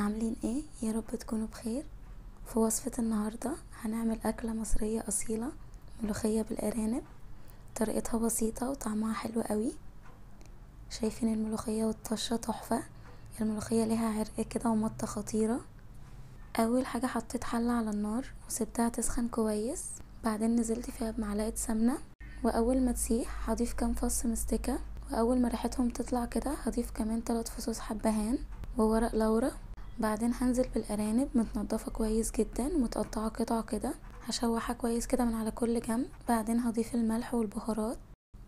عاملين إيه؟ يا رب تكونوا بخير. في وصفة النهاردة هنعمل أكلة مصرية أصيلة ملوخية بالأرانب. طريقتها بسيطة وطعمها حلو قوي. شايفين الملوخية والطشة تحفة. الملوخية ليها عرق كده ومطة خطيرة. أول حاجة حطيت حلة على النار وسبتها تسخن كويس. بعدين نزلت فيها بمعلقة سمنة. وأول ما تسيح هضيف كام فص مستكة. وأول ما ريحتهم تطلع كده هضيف كمان تلات فصوص حبهان. وورق لورا. بعدين هنزل بالأرانب متنضفة كويس جدا متقطعة قطع كده. هشوحها كويس كده من على كل جنب. بعدين هضيف الملح والبهارات.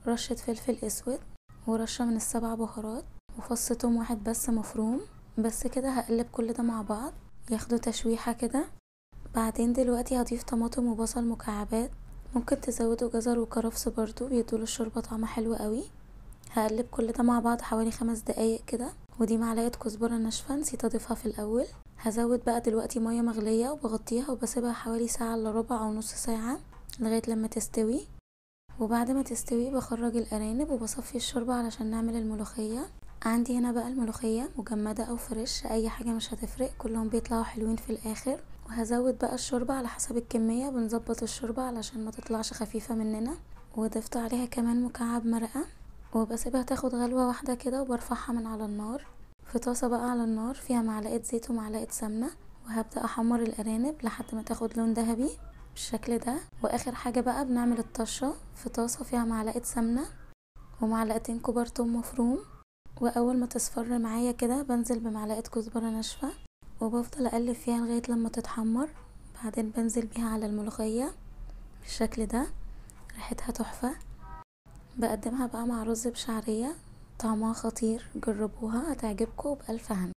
رشة فلفل أسود ورشة من السبع بهارات وفص توم واحد بس مفروم. بس كده هقلب كل ده مع بعض. ياخدوا تشويحة كده. بعدين دلوقتي هضيف طماطم وبصل مكعبات. ممكن تزودوا جزر وكرفس برضو بيدوله الشوربة طعمها حلو قوي. هقلب كل ده مع بعض حوالي خمس دقايق كده. ودي معلقة كزبرة ناشفة نسيت أضيفها في الأول. هزود بقى دلوقتي مية مغلية وبغطيها وبسيبها حوالي ساعة إلا ربع أو نص ساعة لغاية لما تستوي. وبعد ما تستوي بخرج الأرانب وبصفي الشوربة علشان نعمل الملوخية. عندي هنا بقى الملوخية مجمدة أو فريش أي حاجة مش هتفرق كلهم بيطلعوا حلوين في الآخر. وهزود بقى الشوربة على حسب الكمية بنظبط الشوربة علشان ما تطلعش خفيفة مننا. وضفت عليها كمان مكعب مرقة. وبسيبها تاخد غلوة واحدة كده وبرفعها من على النار. في طاسة بقى على النار فيها معلقة زيت ومعلقة سمنة وهبدأ أحمر الأرانب لحد ما تاخد لون ذهبي بالشكل ده. وآخر حاجة بقى بنعمل الطشة في طاسة فيها معلقة سمنة ومعلقتين كبار توم مفروم. وأول ما تصفر معايا كده بنزل بمعلقة كزبرة ناشفة وبفضل أقلب فيها لغاية لما تتحمر. بعدين بنزل بيها على الملوخية بالشكل ده ريحتها تحفة. بقدمها بقى مع رز بشعرية طعمها خطير جربوها هتعجبكم بألف هنا.